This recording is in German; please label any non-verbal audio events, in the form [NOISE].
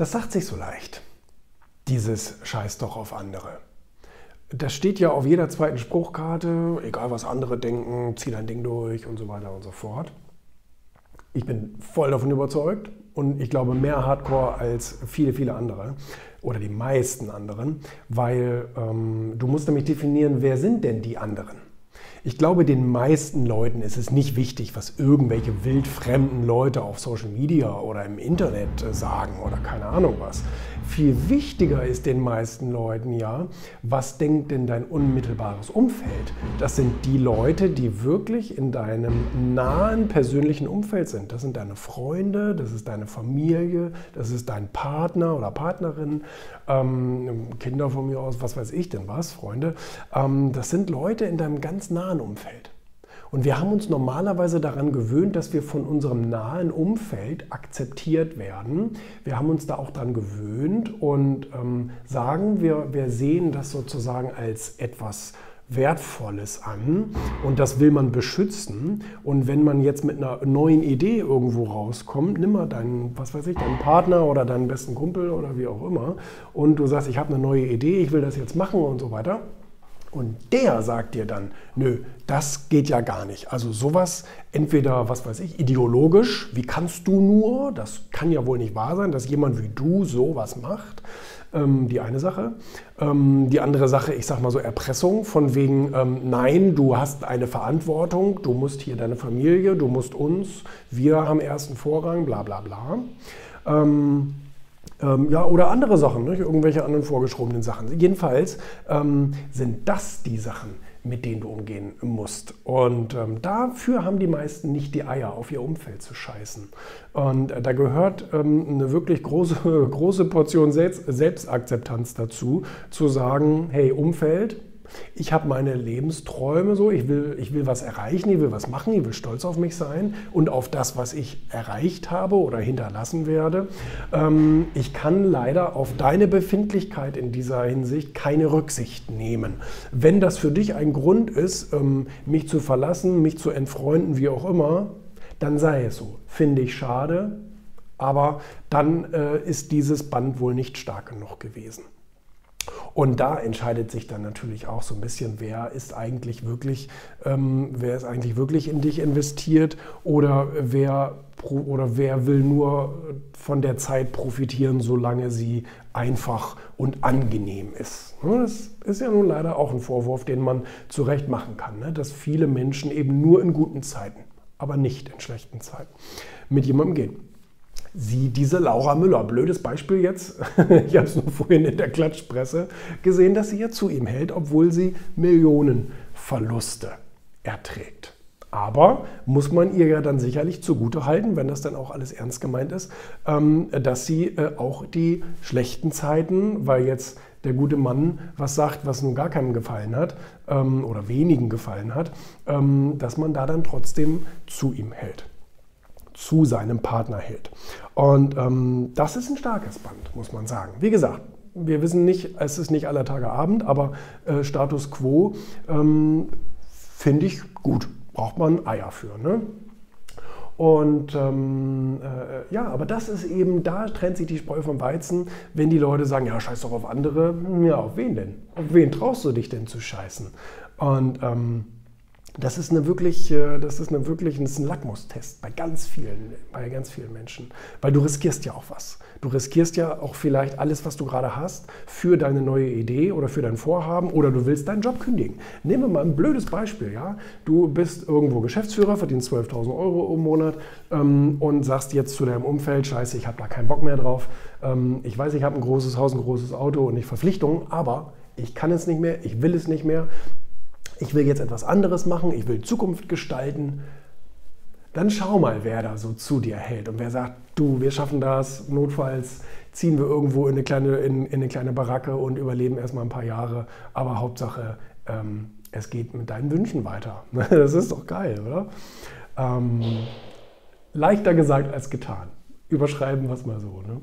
Das sagt sich so leicht, dieses Scheiß doch auf andere. Das steht ja auf jeder zweiten Spruchkarte, egal was andere denken, zieh dein Ding durch und so weiter und so fort. Ich bin voll davon überzeugt und ich glaube mehr Hardcore als viele, viele andere oder die meisten anderen, weil ähm, du musst nämlich definieren, wer sind denn die anderen? Ich glaube, den meisten Leuten ist es nicht wichtig, was irgendwelche wildfremden Leute auf Social Media oder im Internet äh, sagen oder keine Ahnung was. Viel wichtiger ist den meisten Leuten ja, was denkt denn dein unmittelbares Umfeld? Das sind die Leute, die wirklich in deinem nahen persönlichen Umfeld sind. Das sind deine Freunde, das ist deine Familie, das ist dein Partner oder Partnerin, ähm, Kinder von mir aus, was weiß ich denn was, Freunde. Ähm, das sind Leute in deinem ganz nahen Umfeld. Und wir haben uns normalerweise daran gewöhnt, dass wir von unserem nahen Umfeld akzeptiert werden. Wir haben uns da auch daran gewöhnt und ähm, sagen, wir, wir sehen das sozusagen als etwas Wertvolles an und das will man beschützen. Und wenn man jetzt mit einer neuen Idee irgendwo rauskommt, nimm mal deinen, was weiß ich, deinen Partner oder deinen besten Kumpel oder wie auch immer und du sagst, ich habe eine neue Idee, ich will das jetzt machen und so weiter und der sagt dir dann, nö, das geht ja gar nicht. Also sowas, entweder, was weiß ich, ideologisch, wie kannst du nur, das kann ja wohl nicht wahr sein, dass jemand wie du sowas macht. Ähm, die eine Sache. Ähm, die andere Sache, ich sag mal so Erpressung, von wegen, ähm, nein, du hast eine Verantwortung, du musst hier deine Familie, du musst uns, wir haben ersten Vorrang, bla bla bla. Ähm, ja, oder andere Sachen, nicht? irgendwelche anderen vorgeschobenen Sachen. Jedenfalls ähm, sind das die Sachen, mit denen du umgehen musst. Und ähm, dafür haben die meisten nicht die Eier, auf ihr Umfeld zu scheißen. Und äh, da gehört ähm, eine wirklich große, [LAUGHS] große Portion Selbst Selbstakzeptanz dazu, zu sagen, hey, Umfeld, ich habe meine Lebensträume so, ich will, ich will was erreichen, ich will was machen, ich will stolz auf mich sein und auf das, was ich erreicht habe oder hinterlassen werde. Ähm, ich kann leider auf deine Befindlichkeit in dieser Hinsicht keine Rücksicht nehmen. Wenn das für dich ein Grund ist, ähm, mich zu verlassen, mich zu entfreunden, wie auch immer, dann sei es so. Finde ich schade, aber dann äh, ist dieses Band wohl nicht stark genug gewesen. Und da entscheidet sich dann natürlich auch so ein bisschen, wer ist eigentlich wirklich, ähm, wer ist eigentlich wirklich in dich investiert oder wer oder wer will nur von der Zeit profitieren, solange sie einfach und angenehm ist. Ne, das ist ja nun leider auch ein Vorwurf, den man zu Recht machen kann, ne, dass viele Menschen eben nur in guten Zeiten, aber nicht in schlechten Zeiten mit jemandem gehen sie diese Laura Müller. Blödes Beispiel jetzt. [LAUGHS] Ich habe es nur vorhin in der Klatschpresse gesehen, dass sie ja zu ihm hält, obwohl sie Millionen Verluste erträgt. Aber muss man ihr ja dann sicherlich zugute halten, wenn das dann auch alles ernst gemeint ist, ähm, dass sie äh, auch die schlechten Zeiten, weil jetzt der gute Mann was sagt, was nun gar keinem gefallen hat ähm, oder wenigen gefallen hat, ähm, dass man da dann trotzdem zu ihm hält zu seinem Partner hält. Und ähm, das ist ein starkes Band, muss man sagen. Wie gesagt, wir wissen nicht, es ist nicht aller Tage Abend, aber äh, Status quo ähm, finde ich gut. Braucht man Eier für. Ne? Und ähm, äh, ja, aber das ist eben, da trennt sich die Spreu vom Weizen, wenn die Leute sagen, ja, scheiß doch auf andere. Ja, auf wen denn? Auf wen traust du dich denn zu scheißen? Und ähm, das ist eine wirklich, äh, das ist eine wirklich das ist ein Lackmustest bei ganz vielen, bei ganz vielen Menschen. Weil du riskierst ja auch was. Du riskierst ja auch vielleicht alles, was du gerade hast, für deine neue Idee oder für dein Vorhaben oder du willst deinen Job kündigen. Nehmen wir mal ein blödes Beispiel. Ja? Du bist irgendwo Geschäftsführer, verdienst 12.000 Euro im Monat ähm, und sagst jetzt zu deinem Umfeld, scheiße, ich habe da keinen Bock mehr drauf. Ähm, ich weiß, ich habe ein großes Haus, ein großes Auto und nicht Verpflichtungen, aber ich kann es nicht mehr, ich will es nicht mehr ich will jetzt etwas anderes machen, ich will Zukunft gestalten, dann schau mal, wer da so zu dir hält und wer sagt, du, wir schaffen das, notfalls ziehen wir irgendwo in eine kleine, in, in eine kleine Baracke und überleben erstmal ein paar Jahre, aber Hauptsache, ähm, es geht mit deinen Wünschen weiter. [LAUGHS] Das ist doch geil, oder? Ähm, leichter gesagt als getan. Überschreiben wir es mal so. Ne?